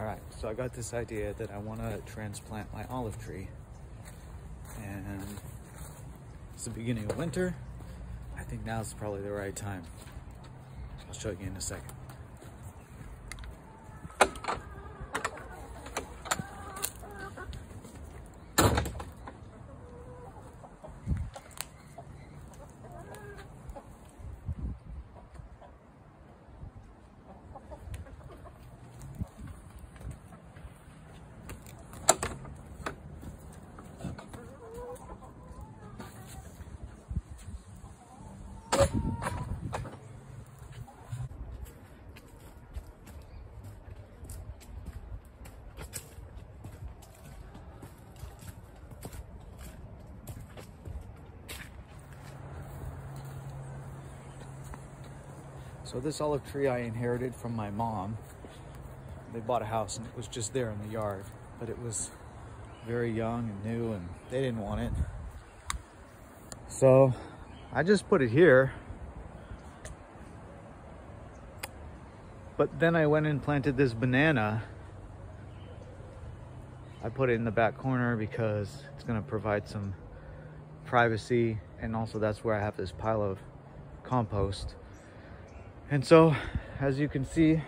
All right, so I got this idea that I want to transplant my olive tree. And it's the beginning of winter. I think now's probably the right time. I'll show you in a second. So this olive tree I inherited from my mom. They bought a house and it was just there in the yard, but it was very young and new and they didn't want it. So I just put it here. But then I went and planted this banana. I put it in the back corner because it's gonna provide some privacy and also that's where I have this pile of compost. And so, as you can see,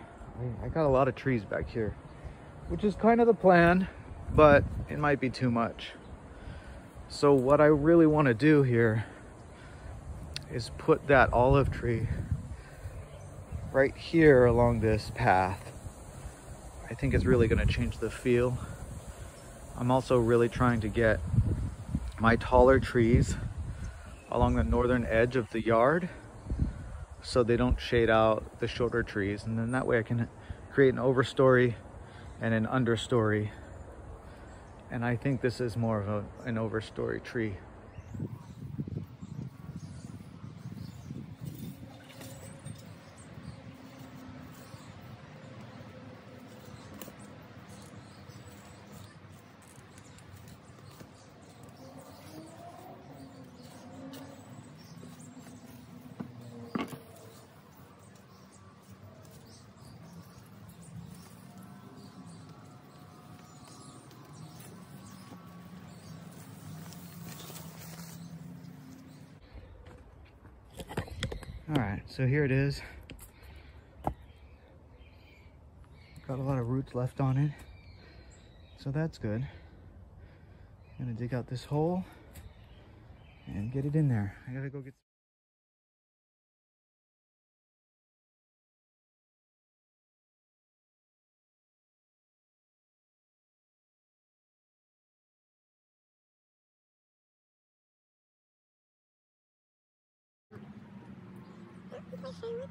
I got a lot of trees back here, which is kind of the plan, but it might be too much. So what I really want to do here is put that olive tree right here along this path. I think it's really going to change the feel. I'm also really trying to get my taller trees along the northern edge of the yard so they don't shade out the shorter trees. And then that way I can create an overstory and an understory. And I think this is more of a, an overstory tree. All right, so here it is. Got a lot of roots left on it. So that's good. I'm gonna dig out this hole and get it in there. I gotta go get i'm sorry